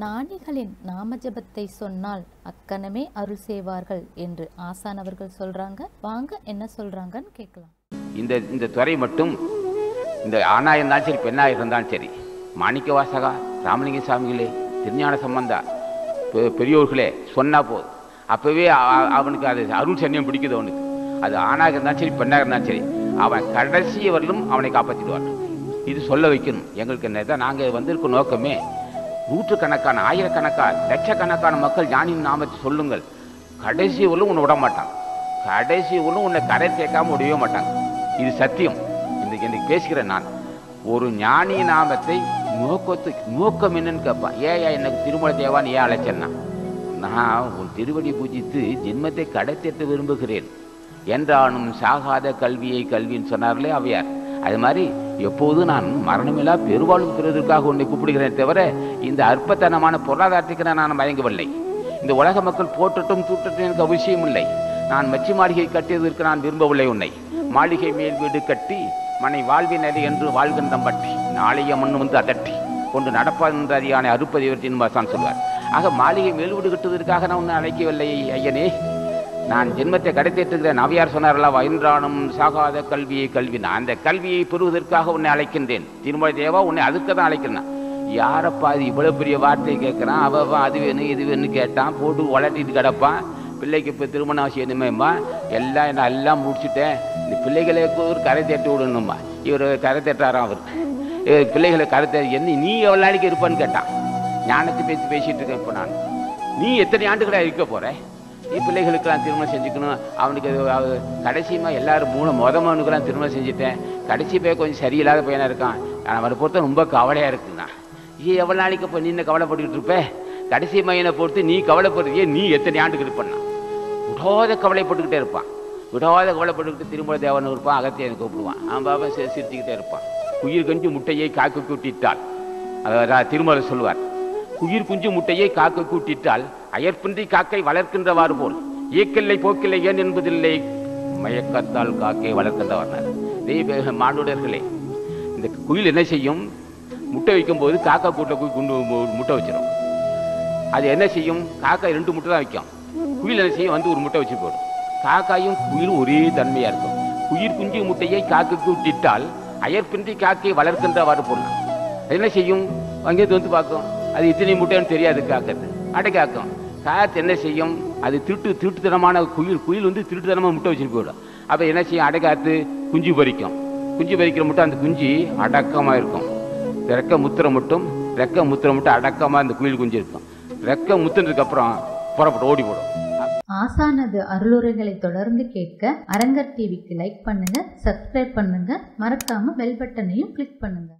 ஞானிகளின் நாமஜபத்தை சொன்னால் அக்கணமே அருள் செய்வார்கள் என்று ஆசானவர்கள் சொல்றாங்க. வாங்க என்ன சொல்றாங்கன்னு கேட்கலாம். இந்த இந்த துறை மட்டும் இந்த ஆணா இருந்தாலும் சரி பெண்ணா இருந்தாலும் சரி மாணிக்க வாசகா ராமலிங்க சாமிகளே திருஞான சம்பந்தா பெ- பெரியோர்களே சொன்னா போதும். அப்பவே அவனுக்கு அது அருள் சன்னியம் பிடிக்குது அவனுக்கு. அது ஆணாக இருந்தாலும் சரி பெண்ணாக இருந்தாலும் சரி அவன் கடைசி வரலும் அவனை காப்பாற்றிடுவான் இது சொல்ல வைக்கணும். எங்களுக்கு என்ன நாங்கள் வந்திருக்க நோக்கமே நூற்றுக்கணக்கான ஆயிரக்கணக்கான லட்சக்கணக்கான மக்கள் ஞானியின் நாமத்தை சொல்லுங்கள். கடைசி ஒன்றும் உன்னை விட மாட்டான் கடைசி ஒன்றும் உன்னை கரை சேர்க்காம விடவே மாட்டாங்க. இது சத்தியம். இந்த இன்னைக்கு பேசுகிறேன் நான். ஒரு ஞானி நாமத்தை நோக்கத்து நோக்கம் என்னன்னு கேட்பான். ஏயா எனக்கு திருமலை தேவான் ஏன் அழைச்சேன்னா? நான் உன் திருவடி பூஜித்து ஜென்மத்தை கடத்தேற்ற விரும்புகிறேன். என்றானும் சாகாத கல்வியை கல்வின்னு சொன்னார்களே அவையார். அது மாதிரி எப்போதும் நான் மரணமில்லா பெருவாழ்வு பெறுவதற்காக உன்னை கூப்பிடுகிறேன் தவிர இந்த அற்பத்தனமான பொருளாதாரத்துக்கு நான் மயங்கவில்லை. இந்த உலக மக்கள் போற்றட்டும் தூற்றட்டும் எனக்கு அவசியம் இல்லை. நான் மச்சி மாளிகை கட்டியதற்கு நான் விரும்பவில்லை உன்னை. மாளிகை மேல் வீடு கட்டி மனை வாழ்வினது என்று வாழ்கின்றம் பற்றி நாளைய மண் வந்து அதட்டி கொண்டு நடப்பாத அதிகானை அறுப்பதை பற்றி மசான் சொல்வார். ஆக மாளிகை மேல் வீடு கட்டுவதற்காக நான் உன்னை அழைக்கவில்லை ஐயனே. நான் ஜென்மத்தை கடைத்தேற்றுகிறேன் அவையார் சொன்னார்களா வயன்றானும் சாகாத கல்வியை கல்வி நான். அந்த கல்வியை பெறுவதற்காக உன்னை அழைக்கின்றேன். திருமலை தேவா உன்னை அதுக்கு தான் அழைக்கிறேன். யாரப்பா அது இவ்வளவு பெரிய வார்த்தை கேட்குறான்? அவ அவன் அது வேணும் இது வேணும் கேட்டான். போட்டு வளர்த்திட்டு கிடப்பான். பிள்ளைக்கு இப்போ திருமணம் செய்யணுமேம்மா எல்லாம் நான் எல்லாம் முடிச்சுட்டேன். இந்த பிள்ளைகளுக்கு ஒரு கரை தேட்டி விடணும்மா. இவர் கரை தேட்டாராம் அவர். இவர் பிள்ளைகளை கரை தே என்ன நீ எவ்வளோ நாளைக்கு இருப்பான்னு கேட்டான். ஞானத்தை பேசி பேசிட்டு இருக்கேன் இப்போ நான். நீ எத்தனை ஆண்டுகளாக இருக்க போற? பிள்ளைகளுக்கெல்லாம் திருமணம் செஞ்சுக்கணும். அவனுக்கு அது எல்லாரும் மூணு மொதமனுக்கெல்லாம் திருமணம் செஞ்சுட்டேன். கடைசி போய் கொஞ்சம் சரியில்லாத பையனாக இருக்கான். அவனை பொறுத்த ரொம்ப கவலையா இருக்குண்ணா. ஏ எவ்வளோ நாளைக்கு இப்போ நீ என்ன கவலைப்பட்டுக்கிட்டு இருப்பேன் கடைசி மையனை பொறுத்து நீ கவலைப்படுறியே நீ எத்தனை ஆண்டுக்கு இருப்பண்ணா விடாத கவலைப்பட்டுக்கிட்டே இருப்பான். விடாத கவலைப்பட்டுக்கிட்டு திரும்ப தேவன் இருப்பான் அகத்தியனை கூப்பிடுவான். அவன் பாபா சிரிச்சுக்கிட்டே இருப்பான். உயிர் கஞ்சி முட்டையை காக்கு கூட்டிட்டால் அதாவது திருமலை சொல்லுவார். உயிர் குஞ்சு முட்டையை காக்க கூட்டிட்டால் அயற்பின்றி காக்கை வளர்க்கின்றவாறு போல். இயக்கில்லை போக்கில்லை ஏன் என்பதில்லை. மயக்கத்தால் காக்கை வளர்க்கின்றவர் தெய்வ மானுடர்களே இந்த குயில் என்ன செய்யும்? முட்டை வைக்கும்போது காக்கா கூட்டை போய் குண்டு முட்டை வச்சிடும் அது என்ன செய்யும்? காக்கா ரெண்டு முட்டை தான் வைக்கும். குயில் என்ன செய்யும்? வந்து ஒரு முட்டை வச்சு போடும். காக்காயும் குயிலும் ஒரே தன்மையாக இருக்கும். குயிர் குஞ்சு முட்டையை காக்கைக்கு விட்டிட்டால் அயற்பின்றி காக்கை வளர்க்கின்றவாறு போடலாம் என்ன செய்யும்? அங்கேருந்து வந்து பார்க்கும். அது இத்தனை முட்டைன்னு தெரியாது காக்கிறது அடை காக்கும். காத்து என்ன செய்யும்? அது திருட்டு திருட்டுத்தனமான குயில் குயில் வந்து திருட்டுத்தனமாக முட்டை வச்சுட்டு போயிடும். அப்போ என்ன செய்யும்? அடைக்காத்து குஞ்சு பறிக்கும். குஞ்சு பறிக்கிற முட்டை அந்த குஞ்சு அடக்கமாக இருக்கும். ரெக்க முத்திர மட்டும் ரெக்க முத்திர மட்டும் அடக்கமாக அந்த குயில் குஞ்சு இருக்கும். ரெக்க முத்துனதுக்கு அப்புறம் புறப்பட்டு ஓடி போடும். ஆசானது அருளுரைகளை தொடர்ந்து கேட்க அரங்கர் டிவிக்கு லைக் பண்ணுங்க சப்ஸ்கிரைப் பண்ணுங்க. மறக்காம பெல் பட்டனையும் கிளிக் பண்ணுங்க.